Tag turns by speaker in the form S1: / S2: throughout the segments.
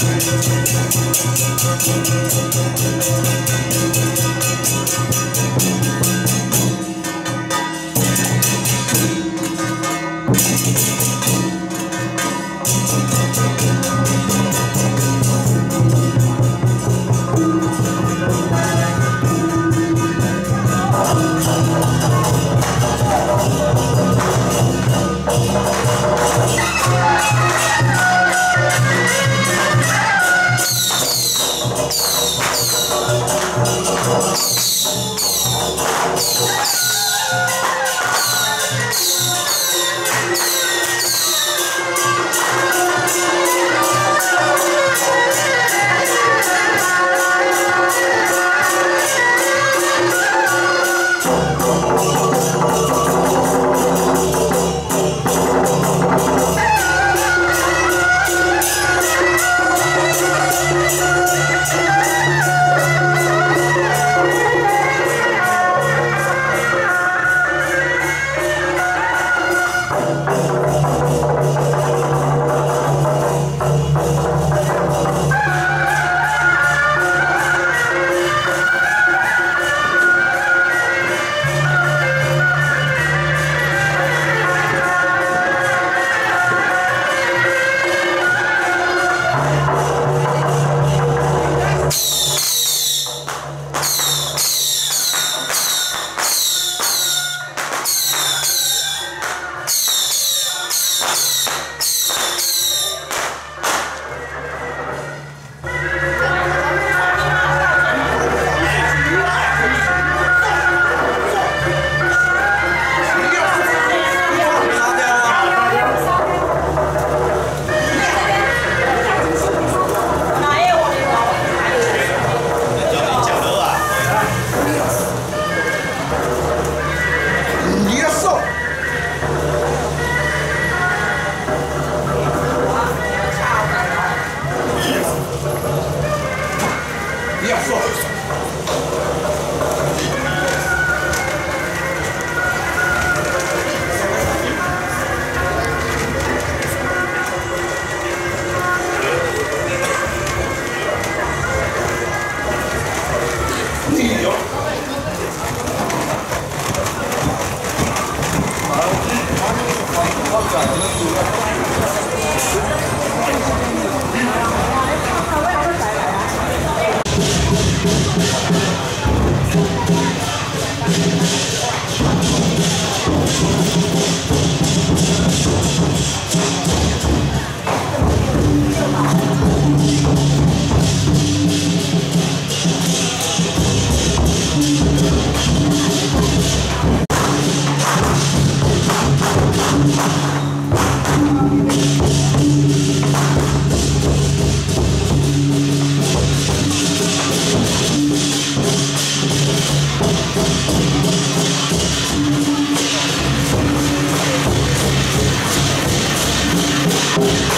S1: Thank you.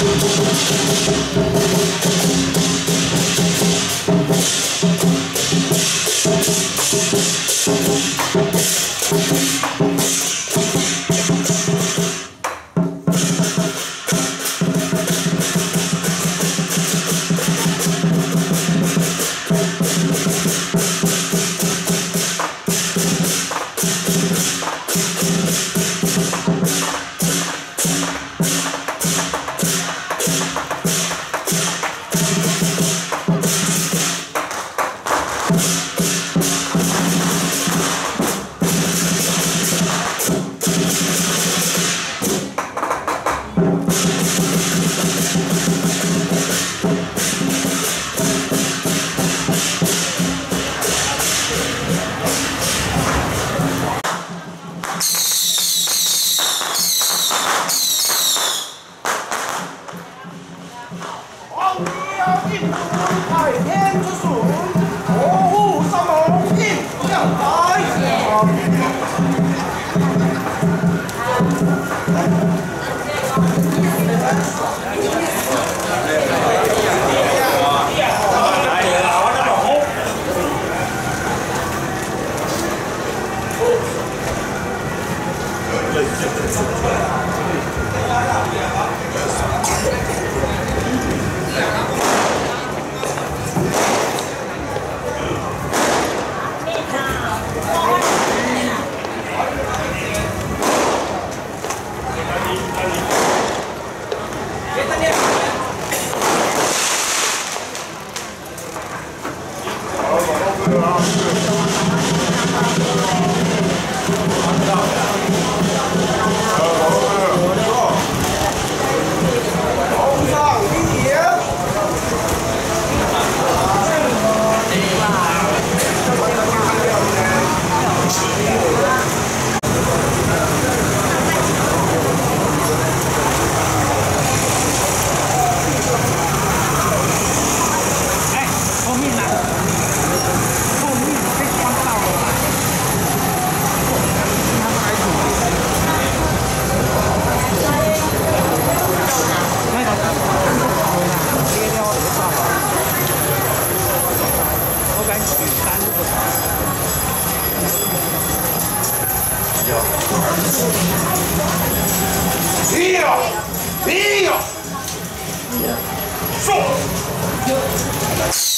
S1: どうぞ。Yeah, I'm going to go. Via! Via! Show!